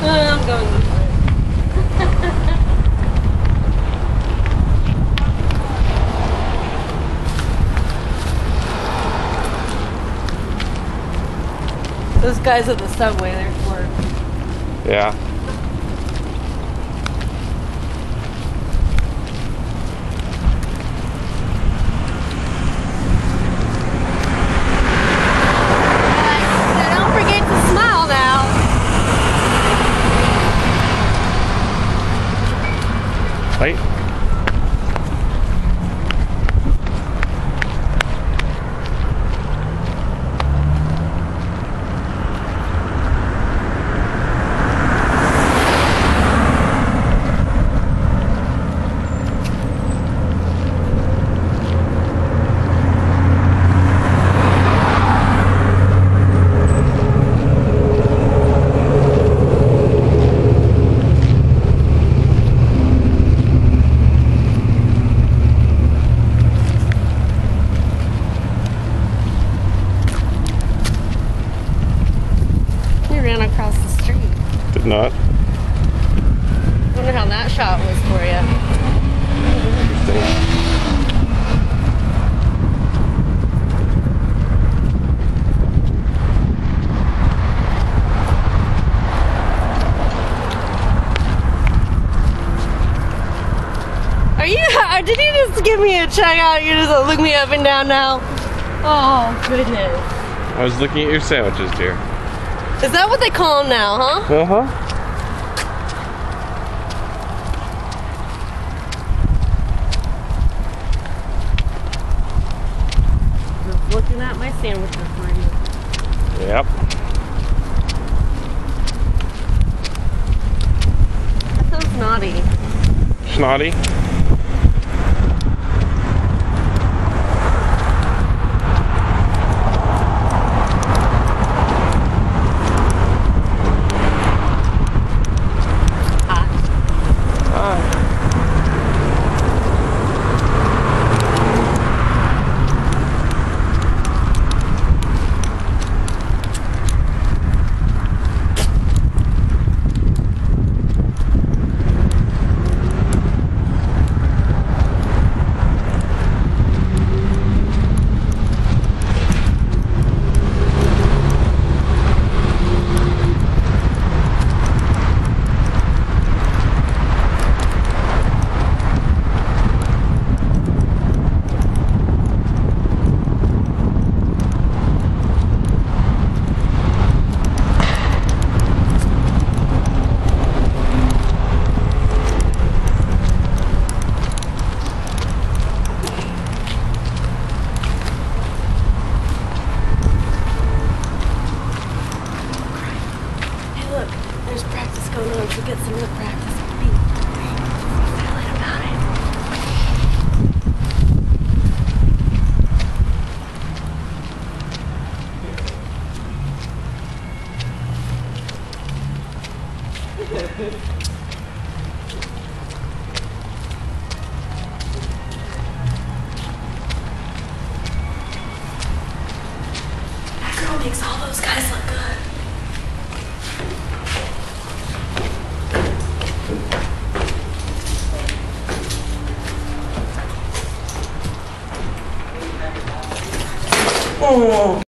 I'm going. Those guys at the subway, they're smart. Yeah. Right? Not. Wonder how that shot was for you. Interesting. Are you? Uh, did you just give me a check out? You just look me up and down now. Oh goodness. I was looking at your sandwiches, dear. Is that what they call them now, huh? Uh huh. Just looking at my sandwiches for you. Yep. That sounds naughty. Snotty. Hot. Hi. Hey, look, there's practice going on, so get some the practice. That girl makes all those guys look good. もう。